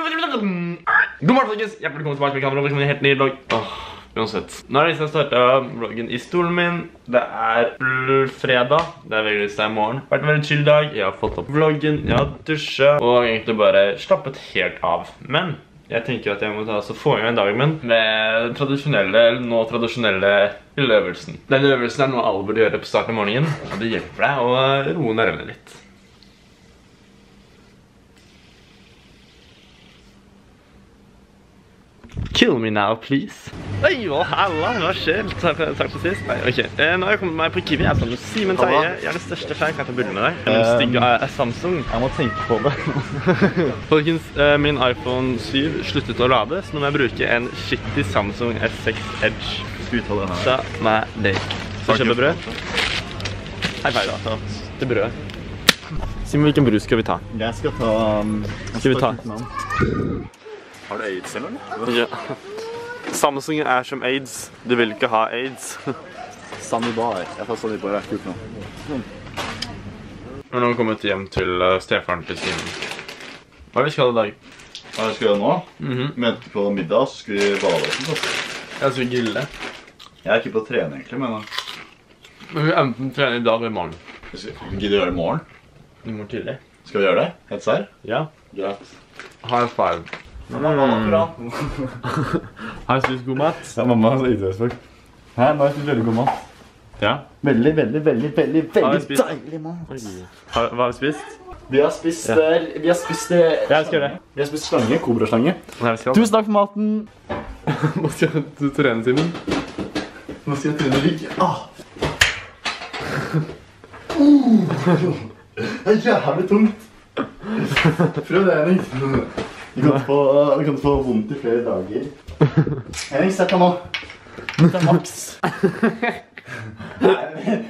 God morgen, folkens! Hjertelig velkommen tilbake med kamera. Velkommen helt ny vlogg. Åh, uansett. Nå er det liksom jeg startet vloggen i stolen min. Det er fredag. Det er veldig til i morgen. Vært en veldig chill dag. Jeg har fått opp vloggen, jeg har dusjet, og egentlig bare slappet helt av. Men jeg tenker at jeg må ta, så få i gang dagen min med den tradisjonelle, eller nå tradisjonelle øvelsen. Denne øvelsen er noe alle burde gjøre på starten av morgenen, og det hjelper deg å roe nervene litt. Kill me now, please. Oi, hva hella, hva skjer? Takk takk for sist. Nei, ok. Eh, nå har jeg kommet meg på Kiwi. Jeg er sammen med Simen Teie. Jeg er den største fan. Kan jeg ta bilde med deg? Den stygge er Samsung. Jeg må tenke på det. Folkens, eh, min iPhone 7 sluttet å lade, så nå må jeg bruke en skittig Samsung S6 Edge. Skal vi ta den her? Så, nei, det. Så kjøper brød. Hei, feil da. Til brød. Simen, hvilken brus skal vi ta? Jeg skal ta um, Skal vi ta? Har du aids eller noe? Ja. Samsung er som aids. Du vil ikke ha aids. Sanibar. Jeg tar Sanibar. Det er kult nå. Vi har nå kommet hjem til uh, stefaren til Simen. Hva er vi skal i dag? Hva skal vi gjøre nå? Mhm. Mente på middag, så skal vi bade. Jeg skal grille. Jeg er ikke på å trene egentlig, men jeg. Men vi enten trener i dag eller i morgen. vi skal- gidder vi gjøre det i morgen? I morgen tidlig. Skal vi gjøre det? Helt serr? Ja. Greit. High five. Mm. Har du spist god mat? Ja, mamma har idrettsfolk. Hæ, nå har jeg spist veldig god mat. Ja. Veldig, veldig, veldig, veldig, veldig deilig mat. Har, hva har du spist? Vi har spist, Ja. eh, vi har spist, eh, Ja, jeg skal det. vi har spist slange, kobraslange. Tusen takk for maten. Nå skal du trene, Simen. Nå skal jeg trene rygg. Ah. Uh. Det er jævlig tungt. Prøv det, Henning. Du kan få, du kan få vondt i flere dager. Henning, sett deg nå. Det er maks.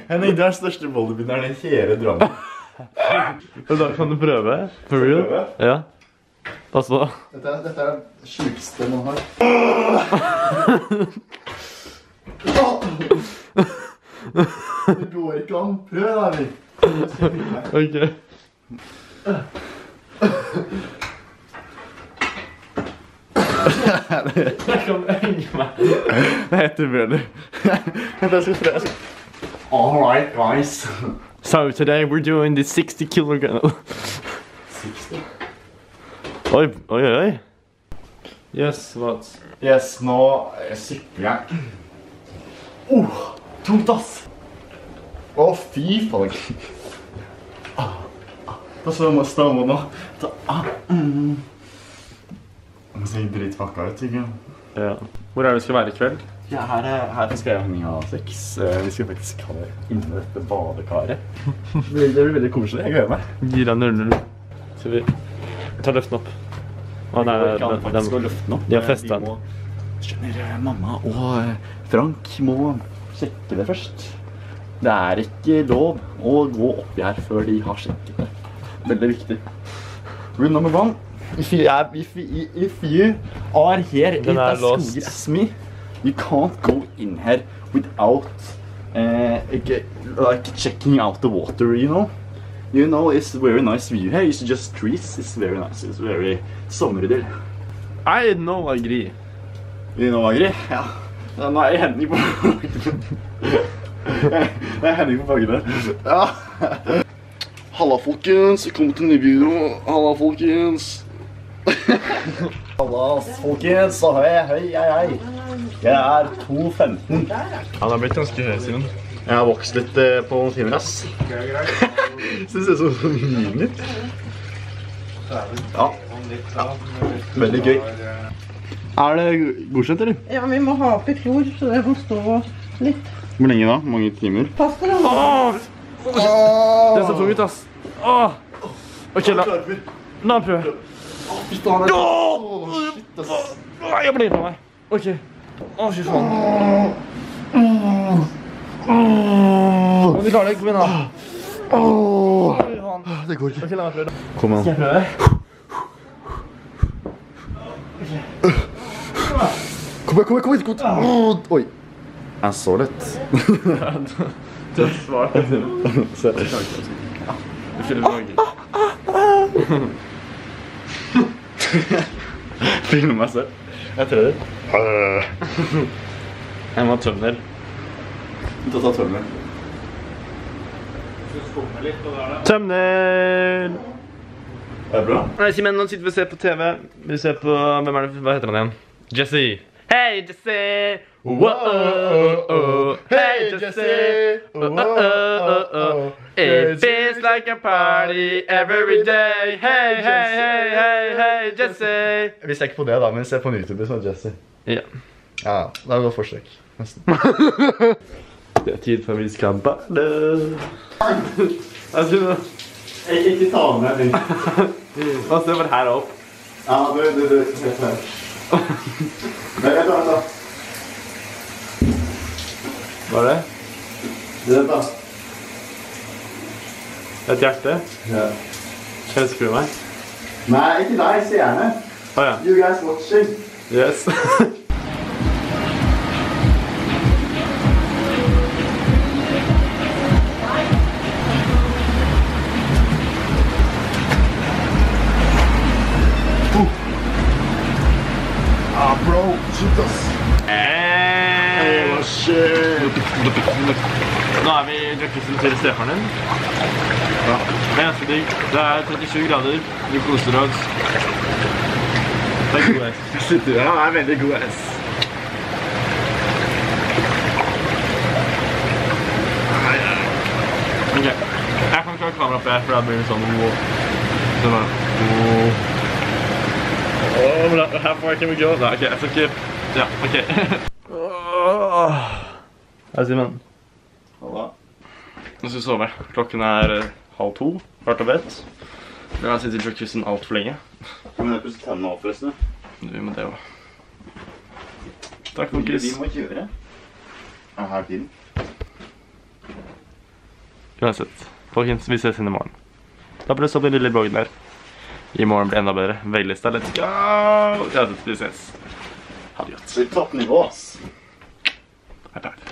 Henning, du er den største bodybuilderen i hele Drammen. Da kan du prøve. For real? Prøve? Ja. Pass Dette er, dette er det sjukeste man har. Det går ikke an. Prøv, da, Vi. Ok. Jeg kan henge meg. Det heter. Vent, jeg skal prøve. All right, guys. So today we're doing the 60 kilogram. Oi, oi, oi. Yes, what? Yes, nå sykler jeg. Oh, tungt, ass. Å, fy faen. Ah, ah. Da så må jeg med nå. Da, ah, mm. Ser dritfucka ut, ikke? Ja. Hvor er det vi skal være i kveld? Ja, her, er- her skal jeg henge av sex. Eh, Vi skal faktisk ha det inne dette badekaret. Det blir, det blir veldig koselig. Jeg gleder meg. Gira 00. Så vi tar løften opp. Å, nei, de, de, opp. de har festa den. Skjønner, eh, mamma og eh, Frank må sjekke det først. Det er ikke lov å gå oppi her før de har sjekket det. Veldig viktig. Rule number one. If you, are, if, you, if you are here Den er as låst. as me, you can't go in here without uh, like, checking out the water, you know? You know, it's very nice view here. It's just trees. It's very nice. It's very sommeridyll. I know agree. You know, agree? Ja. Nå er jeg Henning på Jeg er Henning på bakken. Ja. Halla, folkens. Velkommen til en ny video. Halla, folkens. Halla, folkens. Hei, hei, hei, hei. Jeg er 2,15. Ja, det har blitt ganske høy, Simen. Jeg har vokst litt eh, på noen timer, ass. Synes det er så mye ut. Ja. Veldig gøy. Er det godkjent, eller? Ja, vi må ha oppi klor, så det må stå litt. Hvor lenge da? Mange timer? Pass deg, da. Åh! Det ser tung ut, ass. Åh! Ok, la, la meg ass. Åh, jeg blir på meg. Ok. Å, fy faen. Åh, du klarer det. Kom igjen, da. Fy. Det går ikke. Ok, la meg prøve. da. Kom igjen. Skal jeg prøve? Kom igjen, kom igjen, kom igjen. Kom igjen. Åh, Oi. Jeg så lett. Du har svart. Se. Du fyller Norge. Filme meg selv. Jeg tror det. Jeg må ha tømmer. Du ta tømmeren. Tømmer! Er det bra? Nei, Simen, nå sitter vi og ser på TV. Vi ser på Hvem er det? Hva heter han igjen? Jesse. Hei, Jesse! Whoa, oh, oh, Hey, Jesse! Whoa, oh, oh, It feels like a party every day. Hey, hey, hey, hey, hey, Jesse! Vi ser ikke på det, da, men vi ser på en YouTuber som heter Jesse. Ja. Ja, det er et godt forsøk. Nesten. Det er tid for vi skal bade. Jeg tror det. Ikke ta med den. Hva ser bare her opp? Ja, du, du, du. Vent, vent, vent. da. Hva er det? Vent, da. Et hjerte? Ja. Elsker du meg? Nei, ikke deg, seerne. Ah, ja. You guys watching. Yes. Shit, ass. Eh. shit. Nå er vi i jacuzzen til stefaren din. Ja. Det er ganske digg. Det er 37 grader. Vi koser oss. Det er god ass. Han er veldig god, ass. Ok. Jeg kan ikke ha kamera oppe her, for da blir det sånn wow. Så bare wow. Det- her får jeg ikke mye gå. Nei, ok, jeg skal ikke... Ja, ok. Hei, Simen. Halla. Nå skal vi sove. Klokken er eh, halv to, Klart og bedt. Vi har sittet i jacuzzen alt for lenge. Kan vi pusse tennene opp, forresten? Du må det òg. Takk, Vi må kjøre. Er her tiden? Uansett. Folkens, vi ses inn i morgen. Da blir det sånn den lille bloggen der. I morgen blir det enda bedre. Veilista, let's go! Uansett, vi ses. Ha det godt. Så vi toppnivå, ass. Bye, bye.